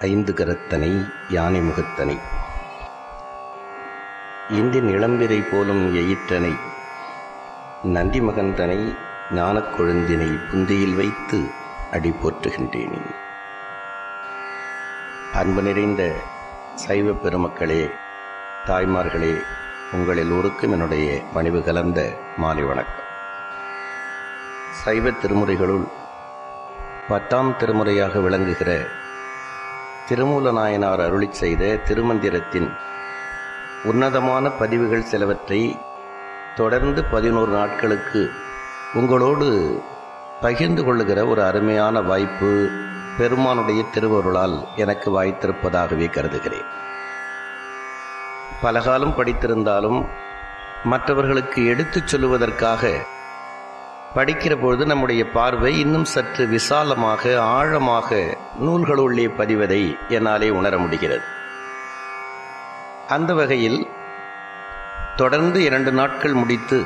ஐந்து கரத்தனை யானை முகத்தனை. இந்தின் இளம்பிரை போலும் எயிற்றனை நந்தி மகந்தனை ஞானக் கொழுந்தினை புந்தியில் வைத்து அடி போற்றுகின்றேனே. அன்பு நிறைந்த சைவ பெருமக்களே தாய்மார்களே உங்கள் எல்லோருக்கும் என்னுடைய பணிவு கலந்த மாலை வணக்கம். சைவ திருமுறைகளுள் பத்தாம் திருமுறையாக விளங்குகிற திருமூல நாயனார் அருளி செய்த திருமந்திரத்தின் உன்னதமான பதிவுகள் சிலவற்றை தொடர்ந்து பதினோரு நாட்களுக்கு உங்களோடு பகிர்ந்து கொள்ளுகிற ஒரு அருமையான வாய்ப்பு பெருமானுடைய திருவருளால் எனக்கு வாய்த்திருப்பதாகவே கருதுகிறேன். பலகாலம் படித்திருந்தாலும் மற்றவர்களுக்கு எடுத்துச் சொல்லுவதற்காக படிக்கிற பொழுது நம்முடைய பார்வை இன்னும் சற்று விசாலமாக ஆழமாக நூல்களுள்ளே பதிவதை என்னாலே உணர முடிகிறது. அந்த வகையில் தொடர்ந்து இரண்டு நாட்கள் முடித்து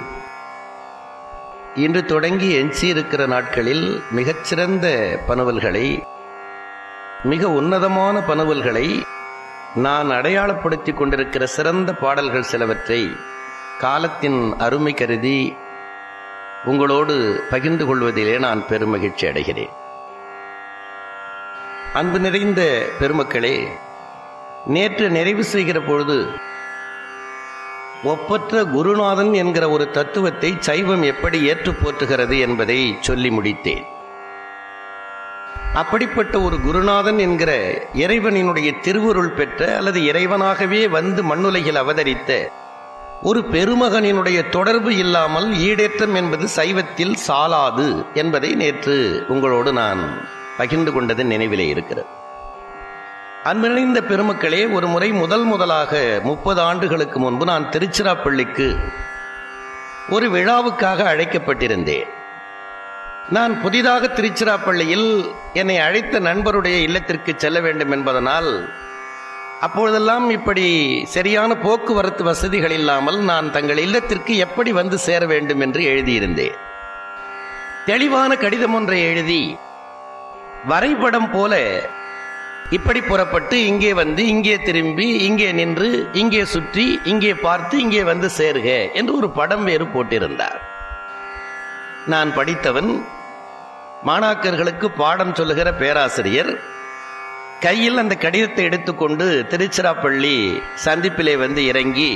இன்று தொடங்கி எஞ்சியிருக்கிற நாட்களில் மிகச்சிறந்த பனுவல்களை மிக உன்னதமான பனுவல்களை நான் அடையாளப்படுத்தி கொண்டிருக்கிற சிறந்த பாடல்கள் சிலவற்றை காலத்தின் அருமை கருதி உங்களோடு பகிர்ந்து கொள்வதிலே நான் பெருமகிழ்ச்சி அடைகிறேன். அன்பு நிறைந்த பெருமக்களே நேற்று நிறைவு செய்கிற பொழுது ஒப்பற்ற குருநாதன் என்கிற ஒரு தத்துவத்தை சைவம் எப்படி ஏற்று போற்றுகிறது என்பதை சொல்லி முடித்தேன். அப்படிப்பட்ட ஒரு குருநாதன் என்கிற இறைவனினுடைய திருவுருள் பெற்ற அல்லது இறைவனாகவே வந்து மண்ணுலகில் அவதரித்த ஒரு பெருமகனினுடைய தொடர்பு இல்லாமல் ஈடேற்றம் என்பது சைவத்தில் சாலாது என்பதை நேற்று உங்களோடு நான் பகிர்ந்து கொண்டது நினைவிலே இருக்கிறது. அன்பிணைந்த பெருமக்களே ஒரு முறை முதல் முதலாக முப்பது ஆண்டுகளுக்கு முன்பு நான் திருச்சிராப்பள்ளிக்கு ஒரு விழாவுக்காக அழைக்கப்பட்டிருந்தேன். நான் புதிதாக திருச்சிராப்பள்ளியில் என்னை அழைத்த நண்பருடைய இல்லத்திற்கு செல்ல வேண்டும் என்பதனால் அப்பொழுதெல்லாம் இப்படி சரியான போக்குவரத்து வசதிகள் இல்லாமல் நான் தங்கள் இல்லத்திற்கு எப்படி வந்து சேர வேண்டும் என்று எழுதியிருந்தேன். தெளிவான கடிதம் ஒன்றை எழுதி வரைபடம் போல இப்படி புறப்பட்டு இங்கே வந்து இங்கே திரும்பி இங்கே நின்று இங்கே சுற்றி இங்கே பார்த்து இங்கே வந்து சேருக என்று ஒரு படம் வேறு போட்டிருந்தார். நான் படித்தவன் மாணாக்கர்களுக்கு பாடம் சொல்லுகிற பேராசிரியர் கையில் அந்த கடிதத்தை எடுத்துக்கொண்டு திருச்சிராப்பள்ளி சந்திப்பிலே வந்து இறங்கி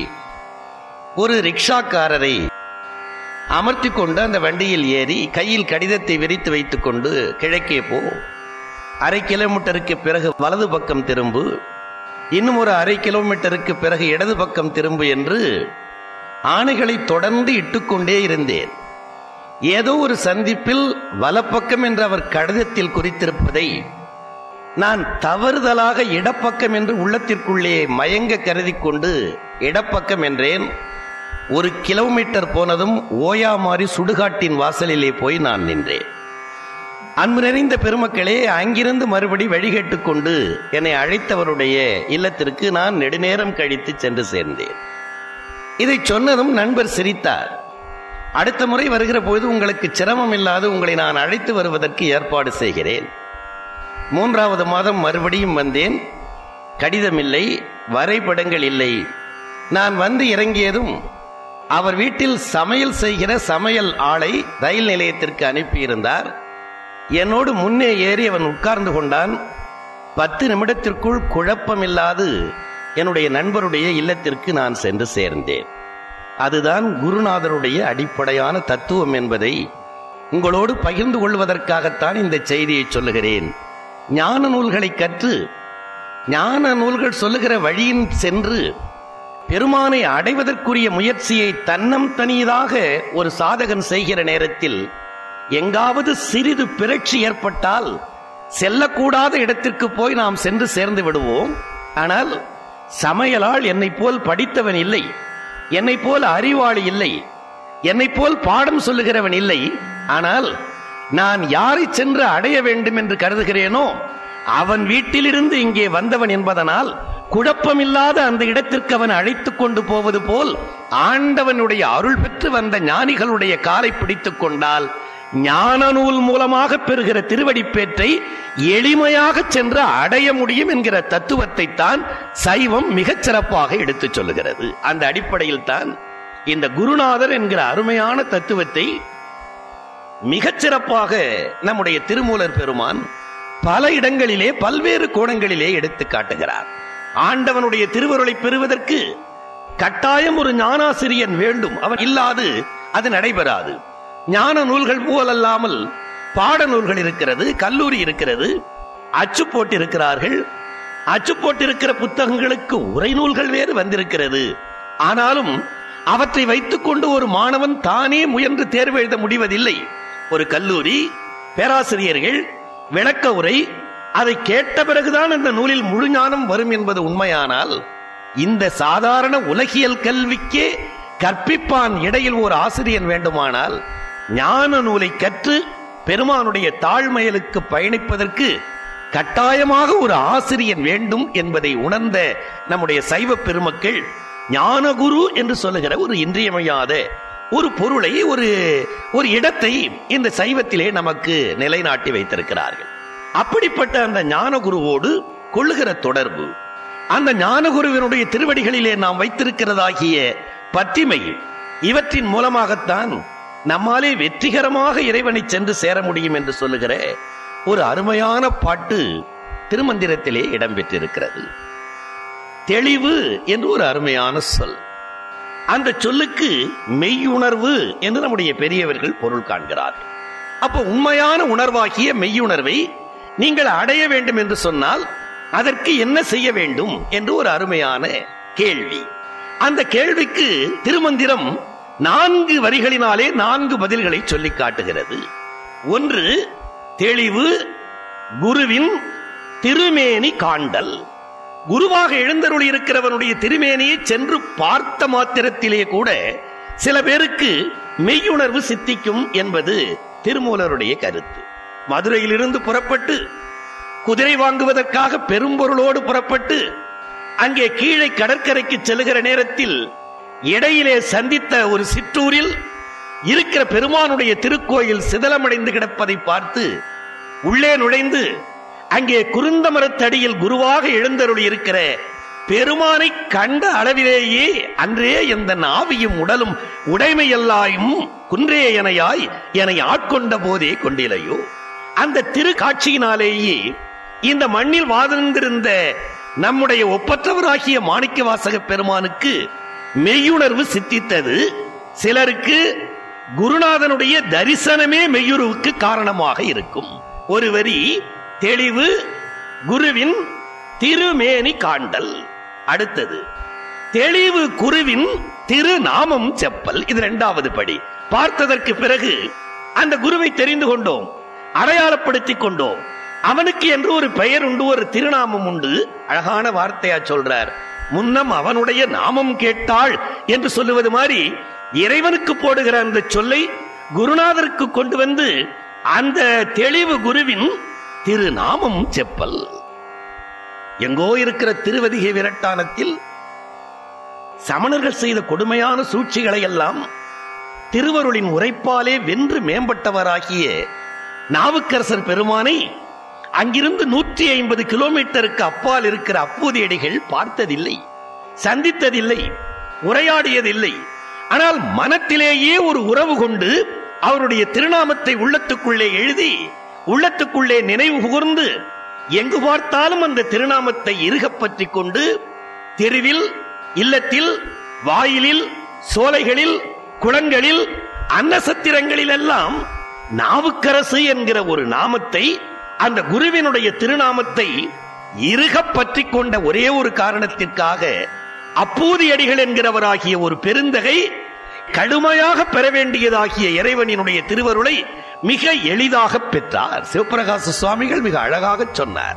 ஒரு ரிக்ஷாக்காரரை அமர்த்தி கொண்டு அந்த வண்டியில் ஏறி கையில் கடிதத்தை விரித்து வைத்துக்கொண்டு கிழக்கே போ. அரை கிலோமீட்டருக்கு பிறகு வலது பக்கம் திரும்பு. இன்னும் ஒரு அரை கிலோமீட்டருக்கு பிறகு இடது பக்கம் திரும்பு என்று ஆணைகளை தொடர்ந்து இட்டுக்கொண்டே இருந்தேன். ஏதோ ஒரு சந்திப்பில் வலப்பக்கம் என்று அவர் கடிதத்தில் குறித்திருப்பதை நான் தவறுதலாக இடப்பக்கம் என்று உள்ளத்திற்குள்ளே மயங்க கருதி கொண்டு இடப்பக்கம் என்றேன். ஒரு கிலோமீட்டர் போனதும் ஓயாமாறி சுடுகாட்டின் வாசலிலே போய் நான் நின்றேன். அன்பு நிறைந்த பெருமக்களே அங்கிருந்து மறுபடி வழிகேட்டு கொண்டு என்னை அழைத்தவருடைய இல்லத்திற்கு நான் நெடுநேரம் கழித்து சென்று சேர்ந்தேன். இதை சொன்னதும் நண்பர் சிரித்தார். அடுத்த முறை வருகிற போது உங்களுக்கு சிரமம் இல்லாது உங்களை நான் அழைத்து வருவதற்கு ஏற்பாடு செய்கிறேன். மூன்றாவது மாதம் மறுபடியும் வந்தேன். கடிதம் இல்லை வரைபடங்கள் இல்லை. நான் வந்து இறங்கியதும் அவர் வீட்டில் சமையல் செய்கிற சமையல் ஆளை ரயில் நிலையத்திற்கு அனுப்பியிருந்தார். என்னோடு முன்னே ஏறி அவன் உட்கார்ந்து கொண்டான். பத்து நிமிடத்திற்குள் குழப்பமில்லாது என்னுடைய நண்பருடைய இல்லத்திற்கு நான் சென்று சேர்ந்தேன். அதுதான் குருநாதருடைய அடிப்படையான தத்துவம் என்பதை உங்களோடு பகிர்ந்து கொள்வதற்காகத்தான் இந்த செய்தியை சொல்லுகிறேன். ஞான நூல்களை கற்று ஞான நூல்கள் சொல்லுகிற வழியின் சென்று பெருமானை அடைவதற்குரிய முயற்சியை தன்னம் தனியதாக ஒரு சாதகன் செய்கிற நேரத்தில் எங்காவது சிறிது பிறட்சி ஏற்பட்டால் செல்லக்கூடாத இடத்திற்கு போய் நாம் சென்று சேர்ந்து விடுவோம். ஆனால் சமையலால் என்னை போல் படித்தவன் இல்லை என்னை போல் அறிவாளி இல்லை என்னை போல் பாடம் சொல்லுகிறவன் இல்லை. ஆனால் நான் யாரை சென்று அடைய வேண்டும் என்று கருதுகிறேனோ அவன் வீட்டிலிருந்து இங்கே வந்தவன் என்பதனால் குழப்பமில்லாத அந்த இடத்திற்கு அவன் அழைத்துக் கொண்டு போவது போல் ஆண்டவனுடைய அருள் பெற்று வந்த ஞானிகளுடைய காலை பிடித்துக் கொண்டால் ஞான நூல் மூலமாக பெறுகிற திருவடிப்பேற்றை எளிமையாக சென்று அடைய முடியும் என்கிற தத்துவத்தை தான் சைவம் மிகச் சிறப்பாக எடுத்துச் சொல்லுகிறது. அந்த அடிப்படையில் தான் இந்த குருநாதர் என்கிற அருமையான தத்துவத்தை மிகச் சிறப்பாக நம்முடைய திருமூலர் பெருமான் பல இடங்களிலே பல்வேறு கோணங்களிலே எடுத்து காட்டுகிறார். ஆண்டவனுடைய திருவருளை பெறுவதற்கு கட்டாயம் ஒரு ஞானாசிரியன் வேண்டும். அவன் இல்லாது அது நடைபெறாது. ஞான நூல்கள் போலல்லாமல் பாட நூல்கள் இருக்கிறது கல்லூரி இருக்கிறது அச்சு போட்டிருக்கிறார்கள் அச்சு போட்டிருக்கிற புத்தகங்களுக்கு உரை நூல்கள் வேறு வந்திருக்கிறது. ஆனாலும் அவற்றை வைத்துக்கொண்டு ஒரு மாணவன் தானே முயன்று தேர்வு எழுத முடிவதில்லை. ஒரு கல்லூரி பேராசிரியர்கள் விளக்க உரை அதை கேட்ட பிறகுதான் இந்த நூலில் முழு ஞானம் வரும் என்பது உண்மையானால் இந்த சாதாரண உலகியல் கல்விக்கே கற்பிப்பான் இடையில் ஒரு ஆசிரியன் வேண்டுமானால் ஞான நூலை கற்று பெருமானுடைய தாழ்மையலுக்கு பயணிப்பதற்கு கட்டாயமாக ஒரு ஆசிரியன் வேண்டும் என்பதை உணர்ந்த நம்முடைய சைவ பெருமக்கள் ஞானகுரு என்று சொல்லுகிற ஒரு இன்றியமையாத ஒரு பொருளை ஒரு ஒரு இடத்தை இந்த சைவத்திலே நமக்கு நிலைநாட்டி வைத்திருக்கிறார்கள். அப்படிப்பட்ட அந்த ஞானகுருவோடு கொள்ளுகிற தொடர்பு அந்த ஞானகுருவினுடைய திருவடிகளிலே நாம் வைத்திருக்கிறதாகிய பற்றிமை இவற்றின் மூலமாகத்தான் நம்மாலே வெற்றிகரமாக இறைவனை சென்று சேர முடியும் என்று சொல்லுகிற ஒரு அருமையான பாட்டு திருமந்திரத்திலே இடம்பெற்றிருக்கிறது. தெளிவு என்று ஒரு அருமையான சொல். அந்த சொல்லுக்கு மெய்யுணர்வு என்று நம்முடைய பெரியவர்கள் பொருள் காண்கிறார்கள். அப்ப உண்மையான உணர்வாகிய மெய்யுணர்வை நீங்கள் அடைய வேண்டும் என்று சொன்னால் அதற்கு என்ன செய்ய வேண்டும் என்று ஒரு அருமையான கேள்வி. அந்த கேள்விக்கு திருமந்திரம் நான்கு வரிகளினாலே நான்கு பதில்களை சொல்லி காட்டுகிறது. ஒன்று தெளிவு குருவின் திருமேனி காண்டல். குருவாக எழுந்தருளி இருக்கிறவனுடைய திருமேனியை சென்று பார்த்த மாத்திரத்திலே கூட சில பேருக்கு மெய்யுணர்வு சித்திக்கும் என்பது திருமூலருடைய கருத்து. மதுரையிலிருந்து புறப்பட்டு குதிரை வாங்குவதற்காக பெரும்பொருளோடு புறப்பட்டு அங்கே கீழே கடற்கரைக்கு செல்லுகிற நேரத்தில் இடையிலே சந்தித்த ஒரு சிற்றூரில் இருக்கிற பெருமானுடைய திருக்கோயில் சிதலமடைந்து கிடப்பதை பார்த்து உள்ளே நுழைந்து அங்கே குருந்த மரத்தடியில் குருவாக எழுந்தருள் இருக்கிற பெருமானை கண்ட அளவிலேயே அன்றே எந்த நாவியும் உடலும் உடைமையெல்லாயும் குன்றே எனையாய் என்னை ஆட்கொண்ட போதே கொண்டிலையோ? அந்த திரு காட்சியினாலேயே இந்த மண்ணில் வாழ்ந்திருந்த நம்முடைய ஒப்பற்றவராகிய மாணிக்க வாசக பெருமானுக்கு மெய்யுணர்வு சித்தித்தது. சிலருக்கு குருநாதனுடைய தரிசனமே மெய்யுறவுக்கு காரணமாக இருக்கும். ஒரு வரி தெளிவு குருவின் திருமேனி காண்டல். அடுத்தது தெளிவு குருவின் திருநாமம் செப்பல். இது இரண்டாவது படி. பார்த்ததற்கு பிறகு அந்த குருவை தெரிந்து கொண்டோம் அடையாளப்படுத்திக் கொண்டோம். அவனுக்கு என்று ஒரு பெயர் உண்டு ஒரு திருநாமம் உண்டு. அழகான வார்த்தையா சொல்றார். முன்னம் அவனுடைய நாமம் கேட்டாள் என்று சொல்லுவது மாதிரி இறைவனுக்கு போடுகிற அந்த சொல்லை குருநாதருக்கு கொண்டு வந்து அந்த தெளிவு குருவின் திருநாமம் செப்பல். எங்கோ இருக்கிற திருவதிகை விரட்டானத்தில் சமணர்கள் செய்த கொடுமையான சூழ்ச்சிகளை எல்லாம் திருவருளின் உரைப்பாலே வென்று மேம்பட்டவராகிய நாவுக்கரசர் பெருமானை அங்கிருந்து நூற்றி ஐம்பது கிலோமீட்டருக்கு அப்பால் இருக்கிற அப்பூதியடிகள் பார்த்ததில்லை சந்தித்ததில்லை உரையாடியதில்லை. ஆனால் மனத்திலேயே ஒரு உறவு கொண்டு அவருடைய திருநாமத்தை உள்ளத்துக்குள்ளே எழுதி உள்ளத்துக்குள்ளே நினைவு கூர்ந்து எங்கு பார்த்தாலும் அந்த திருநாமத்தை இருகப் பற்றி கொண்டு தெருவில் இல்லத்தில் வாயிலில் சோலைகளில் குளங்களில் அன்னசத்திரங்களில் எல்லாம் நாவுக்கரசு என்கிற ஒரு நாமத்தை அந்த குருவினுடைய திருநாமத்தை இருகப் பற்றி கொண்ட ஒரே ஒரு காரணத்திற்காக அப்பூதியடிகள் என்கிறவராகிய ஒரு பெருந்தகை கடுமையாக பெற வேண்டியதாகிய இறைவனினுடைய திருவருளை மிக எளிதாக பெற்றார். சிவபிரகாச சுவாமிகள் மிக அழகாக சொன்னார்.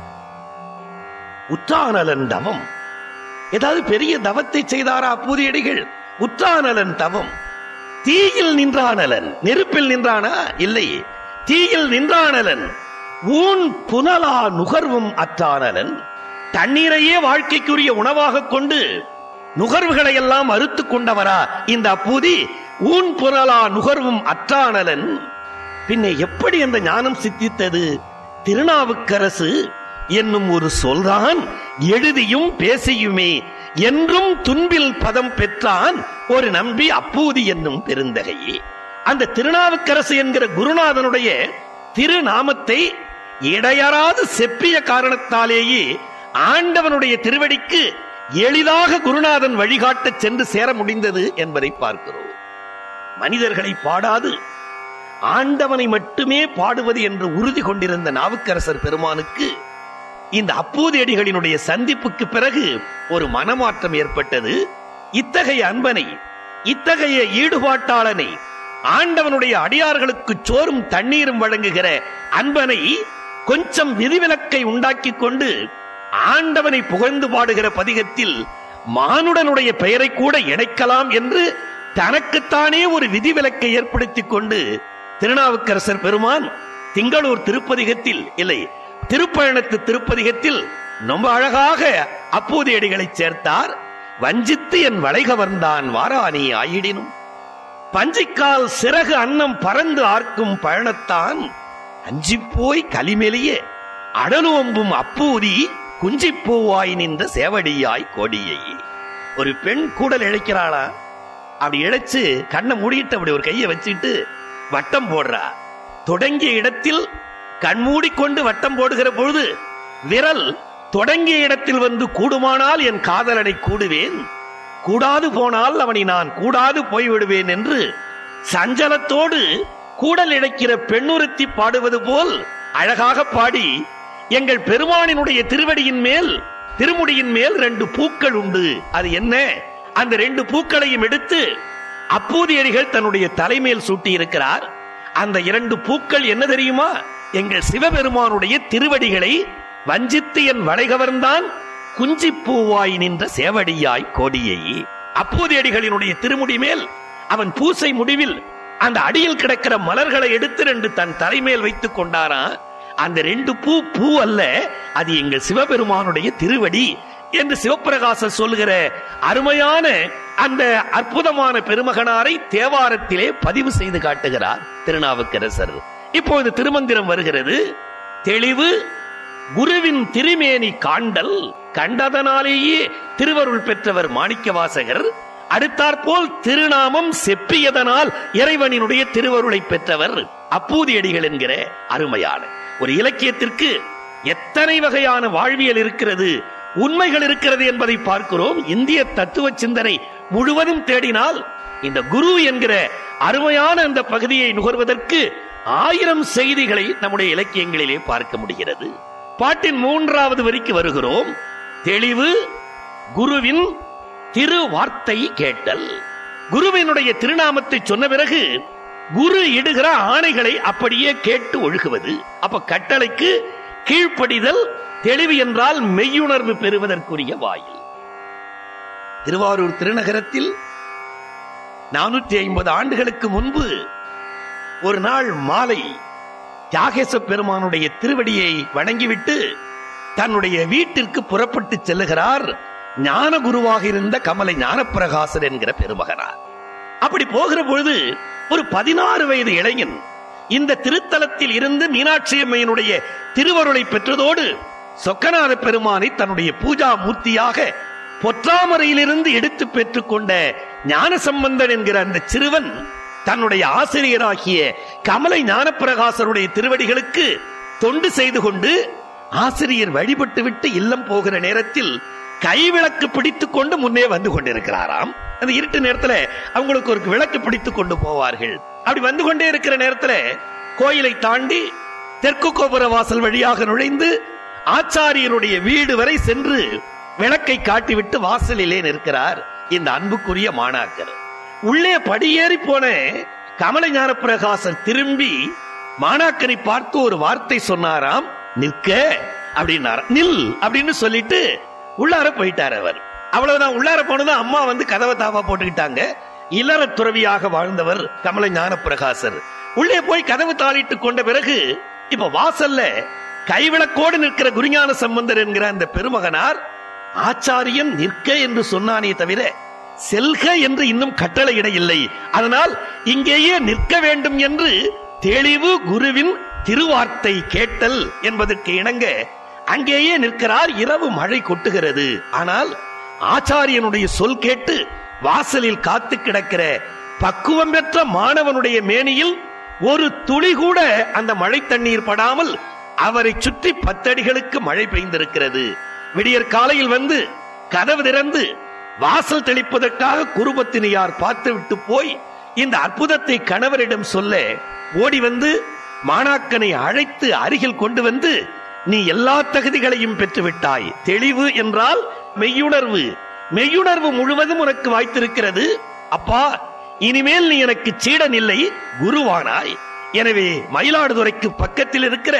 உற்றானலன் தவம். ஏதாவது பெரிய தவத்தை செய்தாரா பூதியடிகள் உற்றானலன் தவம். தீயில் நின்றானலன். நெருப்பில் நின்றானா? இல்லை. தீயில் நின்றானலன். ஊன் புனலா நுகர்வும் அத்தானலன். தண்ணீரையே வாழ்க்கைக்குரிய உணவாக கொண்டு நுகர்வுகளை எல்லாம் அறுத்து கொண்டவரா இந்த அப்பூதி ஊன் புனலா நுகர்வும் அற்றானலன் பின்னே எப்படி அந்த ஞானம் சித்தித்தது? திருநாவுக்கரசு என்னும் ஒரு சொல்தான் எழுதியும் பேசியுமே என்றும் துன்பில் பதம் பெற்றான் ஒரு நம்பி அப்பூதி என்னும் பெருந்தகையே. அந்த திருநாவுக்கரசு என்கிற குருநாதனுடைய திருநாமத்தை இடையறாது செப்பிய காரணத்தாலேயே ஆண்டவனுடைய திருவடிக்கு எளிதாக குருநாதன் வழிகாட்டச் சென்று சேர முடிந்தது என்பதை பார்க்கிறோம். மனிதர்களை பாடாது ஆண்டவனை மட்டுமே பாடுவது என்று உறுதி கொண்டிருந்த நாவுக்கரசர் பெருமானுக்கு இந்த அப்போதேடிகளினுடைய சந்திப்புக்கு பிறகு ஒரு மனமாற்றம் ஏற்பட்டது. இத்தகைய அன்பனை இத்தகைய ஈடுபாட்டாளனை ஆண்டவனுடைய அடியார்களுக்கு சோறும் தண்ணீரும் வழங்குகிற அன்பனை கொஞ்சம் விதிவிலக்கை உண்டாக்கிக் கொண்டு ஆண்டவனை புகழ்ந்து பாடுகிற பதிகத்தில் மானுடனுடைய பெயரை கூட இணைக்கலாம் என்று தனக்குத்தானே ஒரு விதிவிலக்கை ஏற்படுத்திக் கொண்டு திருநாவுக்கரசர் பெருமான் திங்களூர் திருப்பதிகத்தில் இல்லை திருப்பயணத்து திருப்பதிகத்தில் ரொம்ப அழகாக அப்போதையடிகளை சேர்த்தார். வஞ்சித்து என் வளைகவர்ந்தான் வாராணி ஆயிடினும். பஞ்சிக்கால் சிறகு அன்னம் பறந்து ஆர்க்கும் பயணத்தான் அஞ்சிப்போய் கலிமெலிய அடலோம்பும் அப்பூதி குஞ்சிப்பூவாய் நின்ற சேவடியாய் கொடியை. ஒரு பெண் கூடல் இழைக்கிறாளா? அப்படி இழைச்சு கண்ணை மூடிட்டு அப்படி ஒரு கையை வச்சுட்டு வட்டம் போடுறா. தொடங்கிய இடத்தில் கண்மூடிக்கொண்டு வட்டம் போடுகிற பொழுது விரல் தொடங்கிய இடத்தில் வந்து கூடுமானால் என் காதலனை கூடுவேன். கூடாது போனால் அவனை நான் கூடாது போய்விடுவேன் என்று சஞ்சலத்தோடு கூடல் இழைக்கிற பெண்ணுறுத்தி பாடுவது போல் அழகாக பாடி எங்கள் பெருமானினுடைய திருவடியின் மேல் திருமுடியின் மேல் ரெண்டு பூக்கள் உண்டு. அது என்ன? அந்த ரெண்டு பூக்களையும் எடுத்து அப்பூதியடிகள் தன்னுடைய தலைமேல் சூட்டி இருக்கிறார் அந்த இரண்டு பூக்கள் என்ன தெரியுமா? எங்கள் சிவபெருமானுடைய திருவடிகளை வஞ்சித்து என் வளைகவர்ந்தான் குஞ்சி பூவாய் நின்ற சேவடியாய் கோடியை. அப்பூதியடிகளினுடைய திருமுடி மேல் அவன் பூசை முடிவில் அந்த அடியில் கிடக்கிற மலர்களை எடுத்து ரெண்டு தன் தலைமேல் வைத்துக் கொண்டாரா? அந்த ரெண்டு பூ பூ அல்ல அது எங்கள் சிவபெருமானுடைய திருவடி என்று சிவப்பிரகாசர் சொல்லுகிற அருமையான அந்த அற்புதமான பெருமகனாரை தேவாரத்திலே பதிவு செய்து காட்டுகிறார் திருநாவுக்கரசர். இப்போது திருமந்திரம் வருகிறது. தெளிவு குருவின் திருமேனி காண்டல் கண்டதனாலேயே திருவருள் பெற்றவர் மாணிக்கவாசகர் அடுத்தாற்போல் திருநாமம் செப்பியதனால் இறைவனினுடைய திருவருளை பெற்றவர் அப்பூதியடிகள் என்கிற அருமையான ஒரு இலக்கியத்திற்கு எத்தனை வகையான வாழ்வியல் இருக்கிறது? உண்மைகள் இருக்கிறது என்பதை பார்க்கிறோம். இந்திய தத்துவ சிந்தனை முழுவதும் தேடினால் இந்த குரு என்கிற அருமையான அந்த பகுதியை நுகர்வதற்கு ஆயிரம் செய்திகளை நம்முடைய இலக்கியங்களிலே பார்க்க முடிகிறது. பாட்டின் மூன்றாவது வரிக்கு வருகிறோம். தெளிவு குருவின் திரு வார்த்தை கேட்டல். குருவினுடைய திருநாமத்தை சொன்ன பிறகு குரு இடுகிற ஆணைகளை அப்படியே கேட்டு ஒழுகுவது. அப்ப கட்டளைக்கு கீழ்ப்படிதல் தெளிவு என்றால் மெய்யுணர்வு பெறுவதற்குரிய வாயில். திருவாரூர் திருநகரத்தில் நானூற்றி ஐம்பது ஆண்டுகளுக்கு முன்பு ஒரு நாள் மாலை தியாகேச பெருமானுடைய திருவடியை வணங்கிவிட்டு தன்னுடைய வீட்டிற்கு புறப்பட்டு செல்லுகிறார் ஞான குருவாக இருந்த கமலை ஞானப்பிரகாசர் என்கிற பெருமகனார். அப்படி போகிற பொழுது ஒரு பதினாறு வயது இளைஞன் இந்த திருத்தலத்தில் இருந்து மீனாட்சி அம்மையினுடைய திருவருளை பெற்றதோடு சொக்கநாத பெருமானை தன்னுடைய பூஜா மூர்த்தியாக பொற்றாமரையிலிருந்து எடுத்து பெற்றுக்கொண்ட ஞான சம்பந்தன் என்கிற அந்த சிறுவன் தன்னுடைய ஆசிரியராகிய கமலை ஞானப்பிரகாசருடைய திருவடிகளுக்கு தொண்டு செய்து கொண்டு ஆசிரியர் வழிபட்டு விட்டு இல்லம் போகிற நேரத்தில் கைவிளக்கு பிடித்துக் கொண்டு முன்னே வந்து கொண்டிருக்கிறாராம். அந்த இருட்டு நேரத்துல அவங்களுக்கு ஒரு விளக்கு பிடித்துக் கொண்டு போவார்கள். அப்படி வந்து கொண்டே இருக்கிற நேரத்துல கோயிலை தாண்டி தெற்கு கோபுர வாசல் வழியாக நுழைந்து ஆச்சாரியருடைய வீடு வரை சென்று விளக்கை காட்டிவிட்டு வாசலிலே நிற்கிறார் இந்த அன்புக்குரிய மாணாக்கர். உள்ளே படியேறி போன கமல ஞான பிரகாசர் திரும்பி மாணாக்கரை பார்த்து ஒரு வார்த்தை சொன்னாராம் நிற்க அப்படின்னாரா. நில் அப்படின்னு சொல்லிட்டு உள்ளார போயிட்டார் அவர். அவ்வளவுதான் உள்ளார போனதும் அம்மா வந்து கதவை தாவா போட்டுக்கிட்டாங்க. இளர துறவியாக வாழ்ந்தவர் கமல ஞான பிரகாசர் உள்ளே போய் கதவு தாளிட்டு கொண்ட பிறகு இப்ப வாசல்ல கைவிளக்கோடு நிற்கிற குருஞான சம்பந்தர் என்கிற அந்த பெருமகனார் ஆச்சாரியம் நிற்க என்று சொன்னானே தவிர செல்க என்று இன்னும் கட்டளையிட இல்லை அதனால் இங்கேயே நிற்க வேண்டும் என்று தெளிவு குருவின் திருவார்த்தை கேட்டல் என்பதற்கு இணங்க அங்கேயே நிற்கிறார் இரவு மழை கொட்டுகிறது. ஆனால் ஆச்சாரியனுடைய சொல் கேட்டு வாசலில் காத்து கிடக்கிற பக்குவம் பெற்ற மாணவனுடைய மேனியில் ஒரு துளி கூட அந்த மழை தண்ணீர் படாமல் அவரை சுற்றி பத்தடிகளுக்கு மழை பெய்ந்திருக்கிறது. விடியற் காலையில் வந்து கதவு திறந்து வாசல் தெளிப்பதற்காக குருபத்தினியார் பார்த்துவிட்டு போய் இந்த அற்புதத்தை கணவரிடம் சொல்ல ஓடி வந்து மாணாக்கனை அழைத்து அருகில் கொண்டு வந்து நீ எல்லா தகுதிகளையும் பெற்று விட்டாய் தெளிவு என்றால் மெய்யுணர்வு. மெய்யுணர்வு முழுவதும் உனக்கு வாய்த்திருக்கிறது. அப்பா இனிமேல் நீ எனக்கு சீடன் இல்லை குருவானாய். எனவே மயிலாடுதுறைக்கு பக்கத்தில் இருக்கிற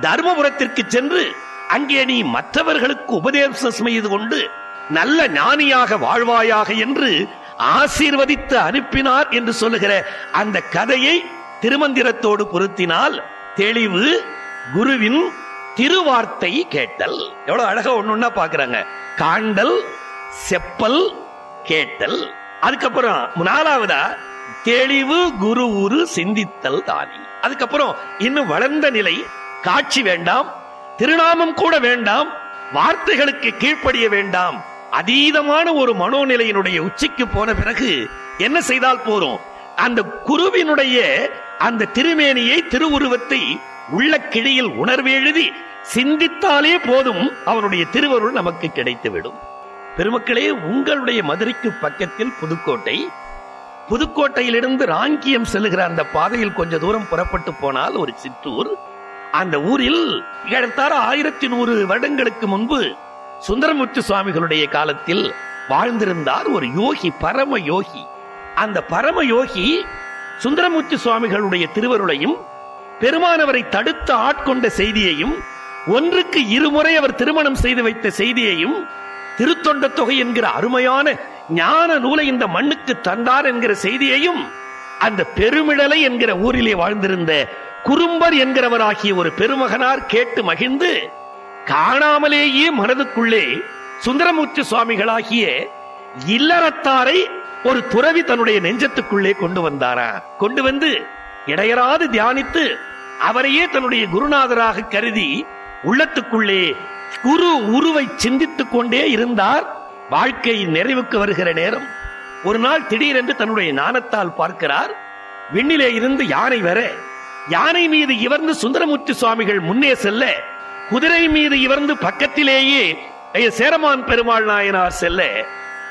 தர்மபுரத்திற்கு சென்று அங்கே நீ மற்றவர்களுக்கு உபதேசம் செய்து கொண்டு நல்ல ஞானியாக வாழ்வாயாக என்று ஆசீர்வதித்து அனுப்பினார் என்று சொல்லுகிற அந்த கதையை திருமந்திரத்தோடு பொருத்தினால் தெளிவு குருவின் திருவார்த்தை கேட்டல். எவ்வளவு அழகா ஒண்ணுன்னா பாக்குறாங்க காண்டல் செப்பல் கேட்டல். அதுக்கப்புறம் நாலாவதா? தெளிவு குரு உரு சிந்தித்தல் தானி. அதுக்கப்புறம் இன்னும் வளர்ந்த நிலை காட்சி வேண்டாம் திருநாமம் கூட வேண்டாம் வார்த்தைகளுக்கு கீழ்ப்படிய வேண்டாம். அதீதமான ஒரு மனோநிலையினுடைய உச்சிக்கு போன பிறகு என்ன செய்தால் போறோம்? அந்த குருவினுடைய அந்த திருமேனியை திருவுருவத்தை உள்ள கிழியில் உணர்வு எழுதி சிந்தித்தாலே போதும் அவனுடைய திருவருள் நமக்கு கிடைத்துவிடும். பெருமக்களே உங்களுடைய மதுரைக்கு பக்கத்தில் புதுக்கோட்டை. புதுக்கோட்டையிலிருந்து ராங்கியம் செல்லுகிற அந்த பாதையில் கொஞ்ச தூரம் புறப்பட்டு போனால் ஒரு சிற்றூர். அந்த ஊரில் ஏறத்தாழ ஆயிரத்தி நூறு வருடங்களுக்கு முன்பு சுந்தரமுத்து சுவாமிகளுடைய காலத்தில் வாழ்ந்திருந்தார் ஒரு யோகி பரம யோகி அந்த பரம யோகி சுந்தரமூர்த்தி சுவாமிகளுடைய திருவருளையும் பெருமானவரை தடுத்து ஆட்கொண்ட செய்தியையும் ஒன்றுக்கு இருமுறை அவர் திருமணம் செய்து வைத்த செய்தியையும் திருத்தொண்ட தொகை என்கிற அருமையான ஞான நூலை இந்த மண்ணுக்கு தந்தார் என்கிற செய்தியையும் அந்த பெருமிழலை என்கிற ஊரிலே வாழ்ந்திருந்த குறும்பர் என்கிறவராகிய ஒரு பெருமகனார் கேட்டு மகிழ்ந்து காணாமலேயே மனதுக்குள்ளே சுந்தரமூர்த்தி சுவாமிகளாகிய இல்லறத்தாரை ஒரு துறவி தன்னுடைய நெஞ்சத்துக்குள்ளே கொண்டு வந்தாரா? கொண்டு வந்து இடையராது தியானித்து அவரையே தன்னுடைய குருநாதராக கருதி உள்ளத்துக்குள்ளே குரு உருவை சிந்தித்துக் கொண்டே இருந்தார். வாழ்க்கை நிறைவுக்கு வருகிற நேரம். ஒரு நாள் திடீரென்று தன்னுடைய ஞானத்தால் பார்க்கிறார். விண்ணிலே இருந்து யானை வர யானை மீது இவர்ந்து சுந்தரமூர்த்தி சுவாமிகள் முன்னே செல்ல குதிரை மீது இவர்ந்து பக்கத்திலேயே ஐய சேரமான் பெருமாள் நாயனார் செல்ல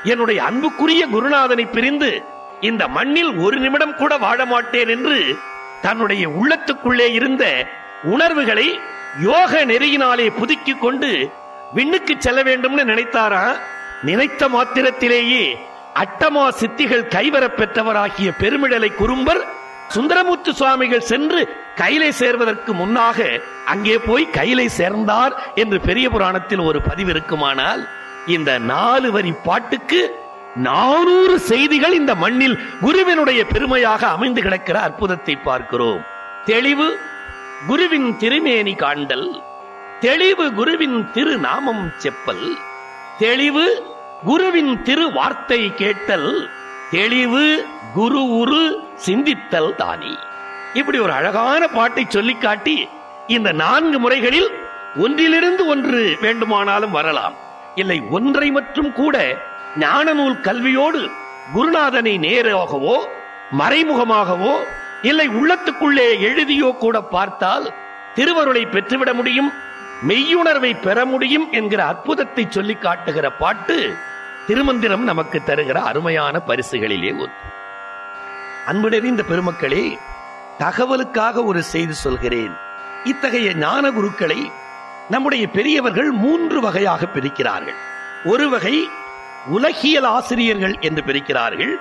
என்னுடைய அன்புக்குரிய குருநாதனை பிரிந்து இந்த மண்ணில் ஒரு நிமிடம் கூட வாழ மாட்டேன் என்று தன்னுடைய உள்ளத்துக்குள்ளே இருந்த உணர்வுகளை யோக நெறியினாலே புதுக்கிக் கொண்டு விண்ணுக்கு செல்ல வேண்டும்னு நினைத்தாரா? நினைத்த மாத்திரத்திலேயே அட்டமா சித்திகள் கைவரப் பெற்றவராகிய பெருமிடலை குறும்பர் சுந்தரமூர்த்தி சுவாமிகள் சென்று கயிலை சேர்வதற்கு முன்னாக அங்கே போய் கையிலை சேர்ந்தார் என்று பெரிய புராணத்தில் ஒரு பதிவு இருக்குமானால் இந்த நாலு வரி பாட்டுக்கு நானூறு செய்திகள் இந்த மண்ணில் குருவினுடைய பெருமையாக அமைந்து கிடக்கிற அற்புதத்தை பார்க்கிறோம். தெளிவு குருவின் திருமேனி காண்டல். தெளிவு குருவின் திருநாமம் செப்பல். தெளிவு குருவின் திரு வார்த்தை கேட்டல். தெளிவு குரு உரு சிந்தித்தல் தானி. இப்படி ஒரு அழகான பாட்டை சொல்லி காட்டி இந்த நான்கு முறைகளில் ஒன்றிலிருந்து ஒன்று வேண்டுமானாலும் வரலாம். இல்லை ஒன்றை மற்றும் கூட ஞான நூல் கல்வியோடு குருநாதனை நேராகவோ மறைமுகமாகவோ இல்லை உள்ளத்துக்குள்ளே எழுதியோ கூட பார்த்தால் திருவருளை பெற்றுவிட முடியும் மெய்யுணர்வை பெற முடியும் என்கிற அற்புதத்தை சொல்லி காட்டுகிற பாட்டு திருமந்திரம் நமக்கு தருகிற அருமையான பரிசுகளிலே ஒன்று. அன்பு நிறைந்த பெருமக்களே தகவலுக்காக ஒரு செய்தி சொல்கிறேன். இத்தகைய ஞான குருக்களை நம்முடைய பெரியவர்கள் மூன்று வகையாக பிரிக்கிறார்கள். ஒரு வகை உலகியல் ஆசிரியர்கள் என்று பிரிக்கிறார்கள்.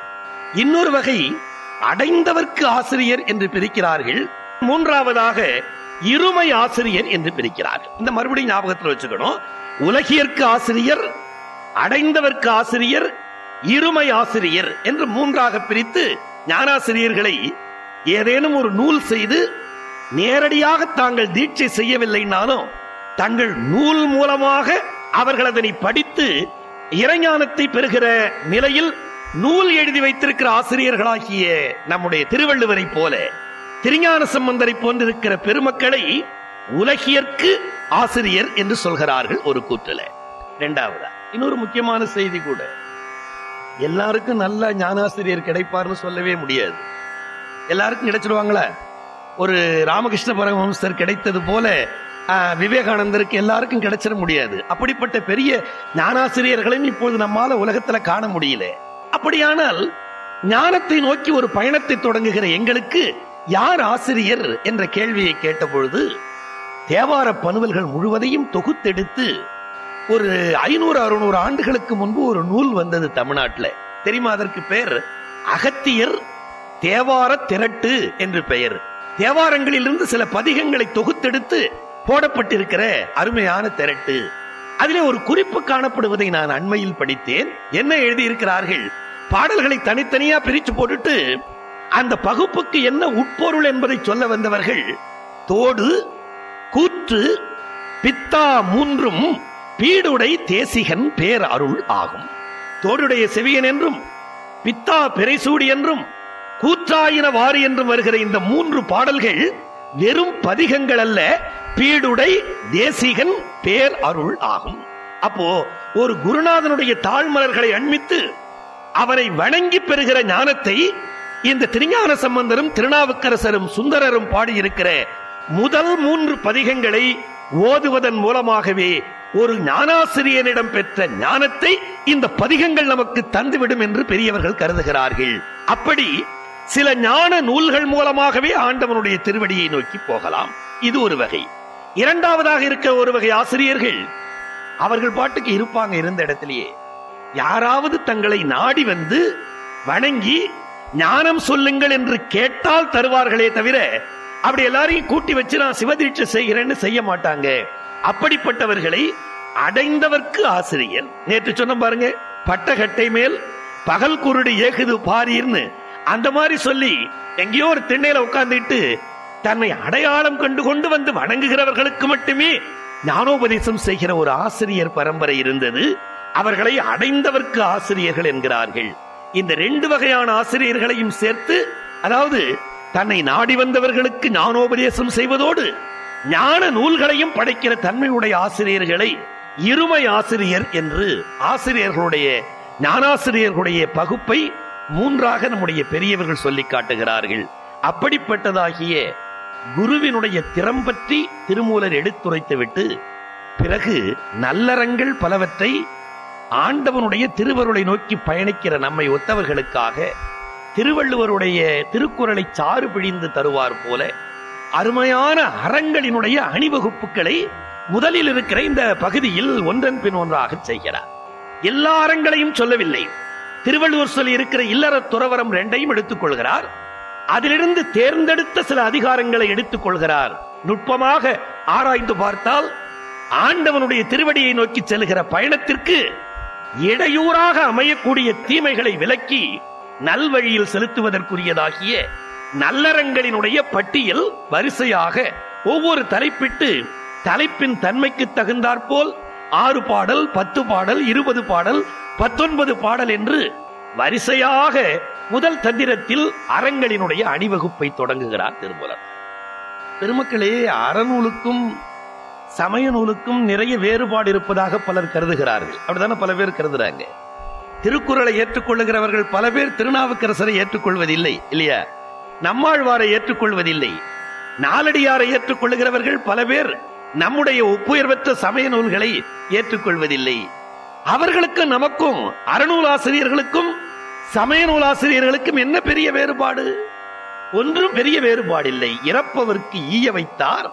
இன்னொரு வகை அடைந்தவர்க்கு ஆசிரியர் என்று பிரிக்கிறார்கள். மூன்றாவதாக இருமை ஆசிரியர் என்று பிரிக்கிறார்கள். இந்த மறுபடியும் ஞாபகத்தில் வச்சுக்கணும். உலகியற்கு ஆசிரியர் அடைந்தவர்க்கு ஆசிரியர் இருமை ஆசிரியர் என்று மூன்றாக பிரித்து ஞானாசிரியர்களை ஏதேனும் ஒரு நூல் செய்து நேரடியாக தாங்கள் தீட்சை செய்யவில்லைனாலும் தங்கள் நூல் மூலமாக அவர்கள் அதனை படித்து இறைஞானத்தை பெறுகிற நிலையில் நூல் எழுதி வைத்திருக்கிற ஆசிரியர்களாகிய நம்முடைய திருவள்ளுவரை போல திருஞான சம்பந்தரை போன்றிருக்கிற பெருமக்களை உலகியற்கு ஆசிரியர் என்று சொல்கிறார்கள் ஒரு கூற்றுல. இரண்டாவதா இன்னொரு முக்கியமான செய்தி கூட. எல்லாருக்கும் நல்ல ஞானாசிரியர் கிடைப்பார்னு சொல்லவே முடியாது. எல்லாருக்கும் கிடைச்சிடுவாங்களா ஒரு ராமகிருஷ்ண பரமஹம்சர் கிடைத்தது போல விவேகானந்தருக்கு எல்லாருக்கும் கிடைச்சிட முடியாது. அப்படிப்பட்ட பெரிய ஞானாசிரியர்களையும் இப்போது நம்மால உலகத்துல காண முடியல. அப்படியானால் ஞானத்தை நோக்கி ஒரு பயணத்தை தொடங்குகிற எங்களுக்கு யார் ஆசிரியர் என்ற கேள்வியை கேட்ட பொழுது தேவார பனுவல்கள் முழுவதையும் தொகுத்தெடுத்து ஒரு ஐநூறு அறுநூறு ஆண்டுகளுக்கு முன்பு ஒரு நூல் வந்தது தமிழ்நாட்டுல. தெரியுமா அதற்கு பெயர்? அகத்தியர் தேவார திரட்டு என்று பெயர். தேவாரங்களிலிருந்து சில பதிகங்களை தொகுத்தெடுத்து போடப்பட்டிருக்கிற அருமையான திரட்டு. அதிலே ஒரு குறிப்பு காணப்படுவதை நான் அண்மையில் படித்தேன். என்ன எழுதியிருக்கிறார்கள்? பாடல்களை தனித்தனியா பிரித்து போட்டுட்டு அந்த பகுப்புக்கு என்ன உட்பொருள் என்பதை சொல்ல வந்தவர்கள் தோடு கூற்று பித்தா மூன்றும் பீடுடை தேசிகன் பேர் அருள் ஆகும். தோடுடைய செவியன் என்றும் பித்தா பிறைசூடி என்றும் கூற்றாயின வாரி என்றும் வருகிற இந்த மூன்று பாடல்கள் வெறும் பதிகங்கள் அல்ல பீடுடை தேசிகன் பேர் அருள் ஆகும். அப்போ ஒரு குருநாதனுடைய தாழ்மலர்களை அண்மித்து அவரை வணங்கி பெறுகிற ஞானத்தை இந்த திருஞான சம்பந்தரும் திருநாவுக்கரசரும் சுந்தரரும் பாடியிருக்கிற முதல் மூன்று பதிகங்களை ஓதுவதன் மூலமாகவே ஒரு ஞானாசிரியனிடம் பெற்ற ஞானத்தை இந்த பதிகங்கள் நமக்கு தந்துவிடும் என்று பெரியவர்கள் கருதுகிறார்கள். அப்படி சில ஞான நூல்கள் மூலமாகவே ஆண்டவனுடைய திருவடியை நோக்கி போகலாம். இது ஒரு வகை. இரண்டாவதாக இருக்க ஒரு வகை ஆசிரியர்கள் அவர்கள் பாட்டுக்கு இருப்பாங்க இருந்த இடத்திலேயே. யாராவது தங்களை நாடி வந்து வணங்கி ஞானம் சொல்லுங்கள் என்று கேட்டால் தருவார்களே தவிர அப்படி எல்லாரையும் கூட்டி வச்சு நான் சிவதீட்சை செய்கிறேன்னு செய்ய மாட்டாங்க. அப்படிப்பட்டவர்களை அடைந்தவர்க்கு ஆசிரியர். நேற்று சொன்ன பாருங்க பட்டகட்டை மேல் பகல் குருடு ஏகுது பாரீர்னு. அந்த மாதிரி சொல்லி எங்கேயோ ஒரு திண்ணையில உட்கார்ந்துட்டு தன்னை அடையாளம் கண்டு கொண்டு வந்து வணங்குகிறவர்களுக்கு மட்டுமே ஞானோபதேசம் செய்கிற ஒரு ஆசிரியர் பரம்பரை இருந்தது. அவர்களை அடைந்தவர்க்கு ஆசிரியர்கள் என்கிறார்கள். இந்த ரெண்டு வகையான ஆசிரியர்களையும் சேர்த்து அதாவது தன்னை நாடி வந்தவர்களுக்கு ஞானோபதேசம் செய்வதோடு ஞான நூல்களையும் படைக்கிற தன்மையுடைய ஆசிரியர்களை இருமை ஆசிரியர் என்று ஆசிரியர்களுடைய ஞானாசிரியர்களுடைய பகுப்பை மூன்றாக நம்முடைய பெரியவர்கள் சொல்லி காட்டுகிறார்கள். அப்படிப்பட்டதாகிய குருவினுடைய திறம் பற்றி திருமூலர் எடுத்துரைத்துவிட்டு பிறகு நல்லறங்கள் பலவற்றை ஆண்டவனுடைய திருவருளை நோக்கி பயணிக்கிற நம்மை ஒத்தவர்களுக்காக திருவள்ளுவருடைய திருக்குறளை சாறு பிழிந்து தருவார் போல அருமையான அறங்களினுடைய அணிவகுப்புகளை முதலில் இருக்கிற இந்த பகுதியில் ஒன்றன் பின் ஒன்றாக செய்கிறார். எல்லா அறங்களையும் சொல்லவில்லை. திருவள்ளுவர் சொல்லி இருக்கிற இல்லற துறவரம் ரெண்டையும் எடுத்துக் கொள்கிறார். அதிலிருந்து தேர்ந்தெடுத்த சில அதிகாரங்களை எடுத்துக் கொள்கிறார். நுட்பமாக ஆராய்ந்து பார்த்தால் ஆண்டவனுடைய திருவடியை நோக்கி செல்கிற பயணத்திற்கு இடையூறாக அமையக்கூடிய தீமைகளை விலக்கி நல்வழியில் செலுத்துவதற்குரியதாகிய நல்லறங்களினுடைய பட்டியல் வரிசையாக ஒவ்வொரு தலைப்பிட்டு தலைப்பின் தன்மைக்கு தகுந்தாற்போல் ஆறு பாடல் பத்து பாடல் இருபது பாடல் பத்தொன்பது பாடல் என்று வரிசையாக முதல் தந்திரத்தில் அறங்களினுடைய அணிவகுப்பை தொடங்குகிறார் திருமூலர். பெருமக்களே அறநூலுக்கும் சமய நூலுக்கும் நிறைய வேறுபாடு இருப்பதாக பலர் கருதுகிறார்கள். அப்படித்தானே பல பேர் கருதுறாங்க. திருக்குறளை ஏற்றுக்கொள்ளுகிறவர்கள் பல பேர் திருநாவுக்கரசரை ஏற்றுக்கொள்வதில்லை இல்லையா? நம்மாழ்வாரை ஏற்றுக்கொள்வதில்லை. நாலடியாரை ஏற்றுக்கொள்கிறவர்கள் பல பேர் நம்முடைய ஒப்புயர்வற்ற சமய நூல்களை ஏற்றுக்கொள்வதில்லை. அவர்களுக்கும் நமக்கும் அறநூல் ஆசிரியர்களுக்கும் சமய நூல் ஆசிரியர்களுக்கும் என்ன பெரிய வேறுபாடு? ஒன்றும் பெரிய வேறுபாடில்லை. இறப்பவர்க்கு ஈய வைத்தார்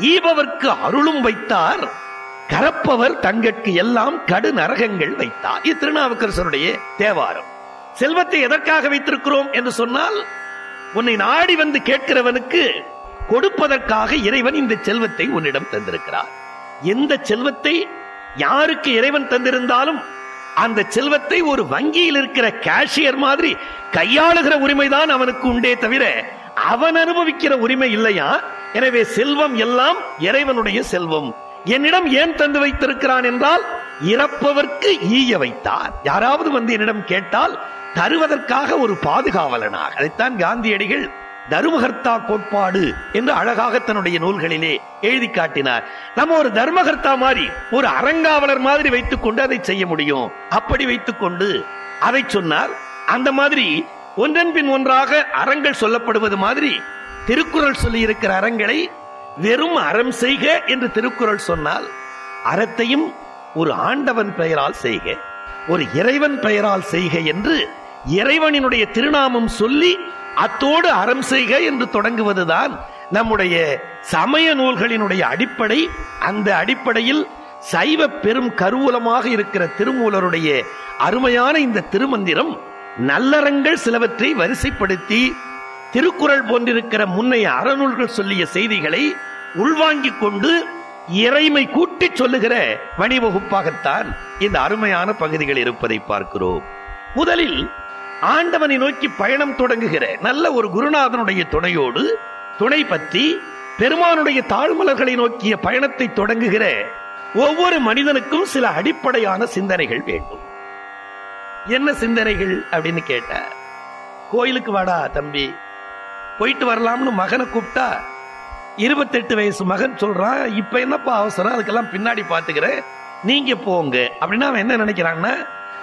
ஈபவர்க்கு அருளும் வைத்தார் கரப்பவர் தங்கட்கு எல்லாம் கடு நரகங்கள் வைத்தார். இது திருநாவுக்கரசருடைய தேவாரம். செல்வத்தை எதற்காக வைத்திருக்கிறோம் என்று சொன்னால் உன்னை நாடி வந்து கேட்கிறவனுக்கு கொடுப்பதற்காக இறைவன் இந்த செல்வத்தை உன்னிடம் தந்திருக்கிறார். எந்த செல்வத்தை யாருக்கு இறைவன் தந்திருந்தாலும் அந்த செல்வத்தை ஒரு வங்கியில் இருக்கிற கேஷியர் மாதிரி கையாளுகிற உரிமைதான் அவனுக்கு உண்டே தவிர அவன் அனுபவிக்கிற உரிமை இல்லையா? எனவே செல்வம் எல்லாம் இறைவனுடைய செல்வம். என்னிடம் ஏன் தந்து வைத்திருக்கிறான் என்றால் இறப்பவர்க்கு ஈய வைத்தார். யாராவது வந்து என்னிடம் கேட்டால் தருவதற்காக ஒரு பாதுகாவலனாக. அதைத்தான் காந்தியடிகள் தர்மகர்த்தா கோட்பாடு என்று அழகாக தன்னுடைய நூல்களிலே எழுதி காட்டினார். நம்ம ஒரு தர்மகர்த்தா மாதிரி ஒரு அறங்காவலர் மாதிரி வைத்துக் கொண்டு அதை செய்ய முடியும். அப்படி வைத்துக் கொண்டு அதை சொன்னார். அந்த மாதிரி ஒன்றன் பின் ஒன்றாக அறங்கள் சொல்லப்படுவது மாதிரி திருக்குறள் சொல்லி இருக்கிற அறங்களை வெறும் அறம் செய்க என்று திருக்குறள் சொன்னால் அறத்தையும் ஒரு ஆண்டவன் பெயரால் செய்க. ஒரு இறைவன் பெயரால் செய்க என்று இறைவனினுடைய திருநாமம் சொல்லி அத்தோடு அறம் செய்க என்று தொடங்குவதுதான் நம்முடைய சமய நூல்களினுடைய அடிப்படை. அந்த அடிப்படையில் சைவ பெரும் கருவூலமாக இருக்கிற திருமூலருடைய அருமையான இந்த திருமந்திரம் நல்லறங்கள் சிலவற்றை வரிசைப்படுத்தி திருக்குறள் போன்றிருக்கிற முன்னைய அறநூல்கள் சொல்லிய செய்திகளை உள்வாங்கிக் கொண்டு இறைமை கூட்டி சொல்லுகிற வணிவகுப்பாகத்தான் இந்த அருமையான பகுதிகள் இருப்பதை பார்க்கிறோம். முதலில் ஆண்டவனை நோக்கி பயணம் தொடங்குகிற நல்ல ஒரு குருநாதனுடைய துணையோடு துணை பற்றி பெருமானுடைய தாழ்மலர்களை நோக்கிய பயணத்தை தொடங்குகிற ஒவ்வொரு மனிதனுக்கும் சில அடிப்படையான சிந்தனைகள் வேண்டும். என்ன சிந்தனைகள் அப்படின்னு கேட்ட கோயிலுக்கு வாடா தம்பி போயிட்டு வரலாம்னு மகனை கூப்பிட்டா இருபத்தெட்டு வயசு மகன் சொல்றான் இப்ப என்னப்பா அவசரம்? அதுக்கெல்லாம் பின்னாடி பாத்துக்கிறேன். நீங்க போங்க. அப்படின்னா அவன் என்ன நினைக்கிறான்னா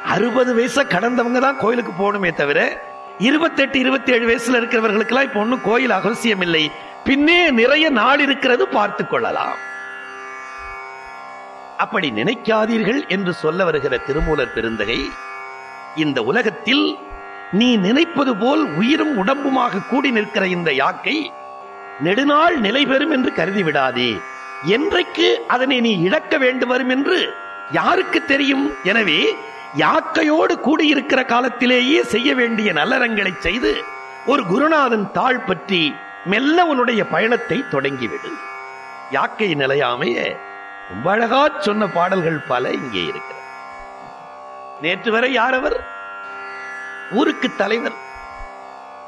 அறுபது வயசை கடந்தவங்க தான் கோயிலுக்கு போகணுமே தவிர இருபத்தெட்டு இருபத்தி ஏழு வயசுல இருக்கிறவர்களுக்கெல்லாம் இப்ப ஒன்றும் கோயில் அவசியம் இல்லை பின்னே நிறைய நாள் இருக்கிறது பார்த்து கொள்ளலாம். அப்படி நினைக்காதீர்கள் என்று சொல்ல வருகிற திருமூலர் பெருந்தகை இந்த உலகத்தில் நீ நினைப்பது போல் உயிரும் உடம்புமாக கூடி நிற்கிற இந்த யாக்கை நெடுநாள் நிலை பெறும் என்று கருதி விடாதே என்றைக்கு அதனை நீ இழக்க வேண்டும் வரும் என்று யாருக்கு தெரியும்? எனவே யாக்கையோடு கூடியிருக்கிற காலத்திலேயே செய்ய வேண்டிய நல்லறங்களை செய்து ஒரு குருநாதன் தாழ் பற்றி மெல்ல உன்னுடைய பயணத்தை தொடங்கிவிடு. யாக்கை நிலையாமைய ரொம்ப அழகா சொன்ன பாடல்கள் பல இங்கே இருக்கிற நேற்று வரை யார் அவர் ஊருக்கு தலைவர்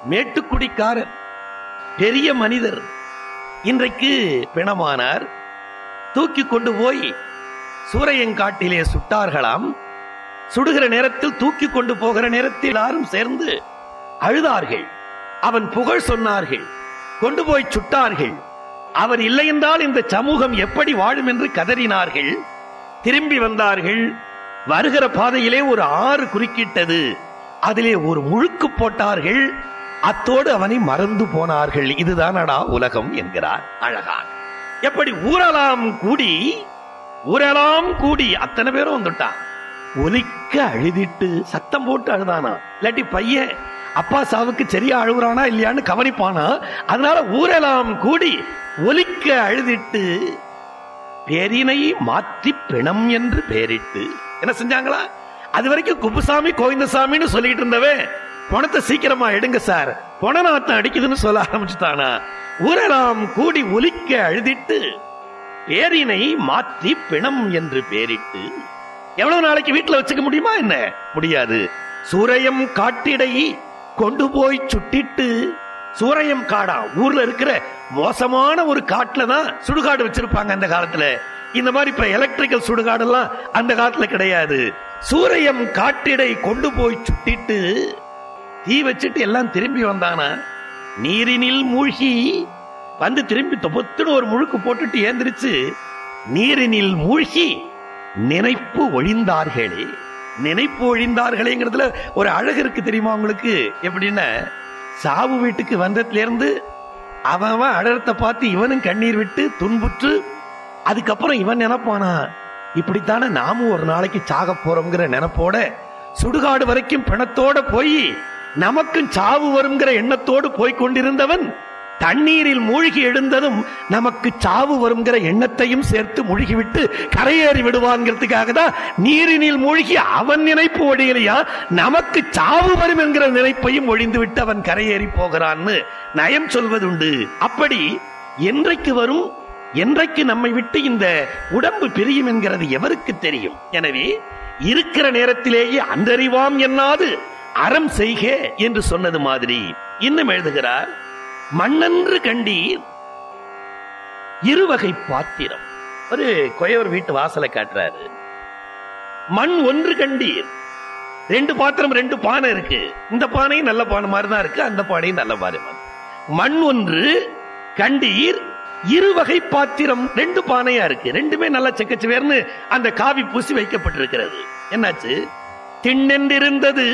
மேட்டுக்குடிக்காரர் பெரிய மனிதர். இன்றைக்கு பிணமானார். தூக்கி கொண்டு போய் சூரையங்காட்டிலே சுட்டார்களாம். சுடுகிற நேரத்தில் தூக்கி கொண்டு போகிற நேரத்தில் எல்லாரும் சேர்ந்து அழுதார்கள். அவன் புகழ் சொன்னார்கள். கொண்டு போய் சுட்டார்கள். அவர் இல்லை என்றால் இந்த சமூகம் எப்படி வாழும் என்று கதறினார்கள். திரும்பி வந்தார்கள். வருகிற பாதையிலே ஒரு ஆறு குறுக்கிட்டது. அதிலே ஒரு முழுக்கு போட்டார்கள். அத்தோடு அவனை மறந்து போனார்கள். இதுதானடா உலகம் என்கிறார் அழகான். எப்படி ஊரலாம் கூடி ஊரெல்லாம் கூடி அத்தனை பேரும் வந்துட்டான். ஒலிக்க அழுதிட்டு சத்தம் போட்டு அழுதானா? இல்லாட்டி பையன் அப்பா சாவுக்கு சரியா அழுகுறானா இல்லையான்னு கவனிப்பானா? அதனால ஊரெல்லாம் கூடி ஒலிக்க அழுதிட்டு பேரினை மாற்றி பிணம் என்று பெயரிட்டு என்ன செஞ்சாங்களா? அது வரைக்கும் குப்புசாமி கோவிந்தசாமின்னு சொல்லிட்டு இருந்தவன். பணத்தை சீக்கிரமா எடுங்க சார். பண நாத்தம் அடிக்குதுன்னு சொல்ல ஆரம்பிச்சுட்டானா. ஊரெல்லாம் கூடி ஒலிக்க அழுதிட்டு பேரினை மாற்றி பிணம் என்று பேரிட்டு எவ்வளவு நாளைக்கு வீட்டுல வச்சுக்க முடியுமா என்ன? முடியாது. சூரையம் காட்டிடை கொண்டு போய் சுட்டிட்டு சூரையம் காடா ஊர்ல இருக்கிற மோசமான ஒரு காட்டுல தான் சுடுகாடு வச்சிருப்பாங்க அந்த காலத்துல. இந்த மாதிரி இப்ப எலக்ட்ரிக்கல் சுடுகாடு எல்லாம் அந்த காலத்துல கிடையாது. சூரையம் காட்டிடை கொண்டு போய் சுட்டிட்டு தீ வச்சுட்டு எல்லாம் திரும்பி வந்தானா? நீரினில் மூழ்கி வந்து திரும்பி தொபத்துன்னு ஒரு முழுக்கு போட்டுட்டு ஏந்திரிச்சு நீரினில் மூழ்கி நினைப்பு ஒழிந்தார்களே. நினைப்பு ஒழிந்தார்களேங்கிறதுல ஒரு அழகு இருக்கு தெரியுமா உங்களுக்கு? எப்படின்னா சாவு வீட்டுக்கு வந்ததுல இருந்து அவன் அவன் அழகத்தை பார்த்து இவனும் கண்ணீர் விட்டு துன்புற்று அதுக்கப்புறம் இவன் நினைப்பானா? இப்படித்தானே நாமும் ஒரு நாளைக்கு சாக போறோங்கிற நினைப்போட சுடுகாடு வரைக்கும் பிணத்தோட போய் நமக்கும் சாவு வருங்கிற எண்ணத்தோடு போய் கொண்டிருந்தவன் தண்ணீரில் மூழ்கி எழுந்ததும் நமக்கு சாவு வருங்கிற எண்ணத்தையும் சேர்த்து மூழ்கிவிட்டு கரையேறி விடுவாங்கிறதுக்காக தான் நீரினில் மூழ்கி அவன் நினைப்பு ஒழியலையா நமக்கு சாவு வரும் என்கிற நினைப்பையும் ஒழிந்து விட்டு அவன் கரையேறி போகிறான்னு நயம் சொல்வதுண்டு. அப்படி என்றைக்கு வரும்? என்றைக்கு நம்மை விட்டு இந்த உடம்பு பிரியும் என்கிறது எவருக்கு தெரியும்? எனவே இருக்கிற நேரத்திலேயே அன்றறிவாம் என்னாது. அறம் செய்க என்று சொன்னது மாதிரி இன்னும் எழுதுகிறார் மண்ணன்று கண்டீர் இருவகை பாத்திரம். ஒரு கொயவர் வீட்டு வாசலை காட்டுறாரு. மண் ஒன்று கண்டீர் ரெண்டு பாத்திரம் ரெண்டு பானை இருக்கு. இந்த பானையும் நல்ல பானை மாதிரி தான் இருக்கு அந்த பானையும் நல்ல பானை மாதிரி. மண் ஒன்று கண்டீர் இருவகை பாத்திரம் ரெண்டு பானையா இருக்கு. ரெண்டுமே நல்லா செக்கச்சுவேர்னு அந்த காவி பூசி வைக்கப்பட்டிருக்கிறது. என்னாச்சு? திண்ணென்றிருந்தது